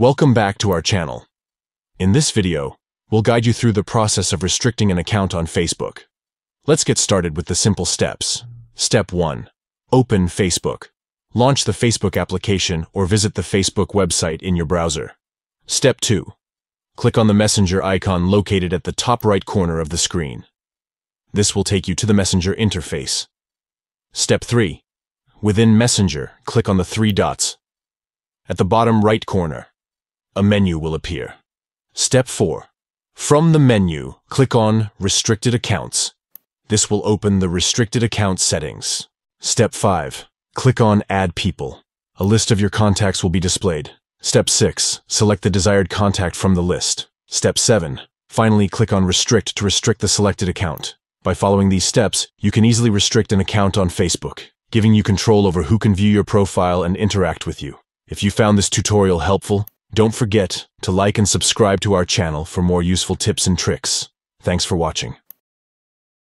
Welcome back to our channel. In this video, we'll guide you through the process of restricting an account on Facebook. Let's get started with the simple steps. Step 1. Open Facebook. Launch the Facebook application or visit the Facebook website in your browser. Step 2. Click on the Messenger icon located at the top right corner of the screen. This will take you to the Messenger interface. Step 3. Within Messenger, click on the three dots. At the bottom right corner, a menu will appear. Step 4. From the menu, click on Restricted Accounts. This will open the Restricted Account settings. Step 5. Click on Add People. A list of your contacts will be displayed. Step 6. Select the desired contact from the list. Step 7. Finally, click on Restrict to restrict the selected account. By following these steps, you can easily restrict an account on Facebook, giving you control over who can view your profile and interact with you. If you found this tutorial helpful, don't forget to like and subscribe to our channel for more useful tips and tricks. Thanks for watching.